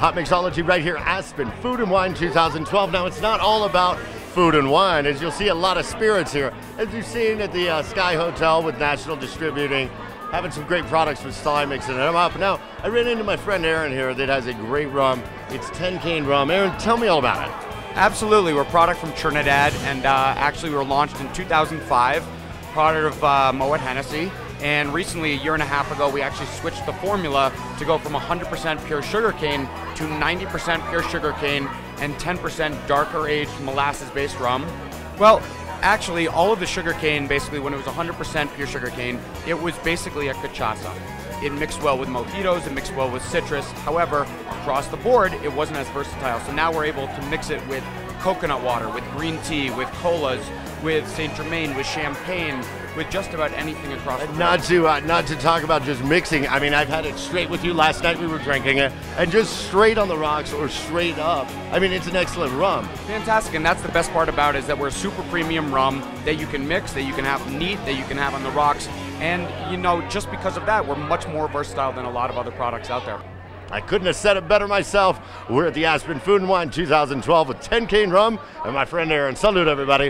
Hot Mixology right here, Aspen Food and Wine 2012. Now, it's not all about food and wine, as you'll see a lot of spirits here. As you've seen at the uh, Sky Hotel with National Distributing, having some great products with Sly mixing them up. Now, I ran into my friend Aaron here that has a great rum. It's 10 cane rum. Aaron, tell me all about it. Absolutely, we're a product from Trinidad, and uh, actually we were launched in 2005, product of uh, Moet Hennessy. And recently, a year and a half ago, we actually switched the formula to go from 100% pure sugarcane to 90% pure sugarcane and 10% darker aged molasses based rum. Well, actually, all of the sugarcane, basically, when it was 100% pure sugarcane, it was basically a cachaça. It mixed well with mojitos, it mixed well with citrus. However, across the board, it wasn't as versatile. So now we're able to mix it with coconut water, with green tea, with colas, with Saint Germain, with champagne, with just about anything across the. Not to uh, not to talk about just mixing. I mean, I've had it straight with you last night. We were drinking it, and just straight on the rocks or straight up. I mean, it's an excellent rum. Fantastic, and that's the best part about it is that we're a super premium rum that you can mix, that you can have neat, that you can have on the rocks, and you know, just because of that, we're much more versatile than a lot of other products out there. I couldn't have said it better myself. We're at the Aspen Food and Wine 2012 with 10 cane rum and my friend Aaron. Salute, everybody.